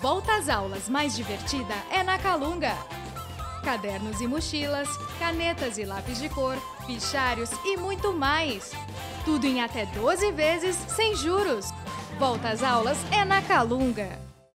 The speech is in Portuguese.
Volta às aulas mais divertida é na Calunga. Cadernos e mochilas, canetas e lápis de cor, fichários e muito mais. Tudo em até 12 vezes sem juros. Volta às aulas é na Calunga.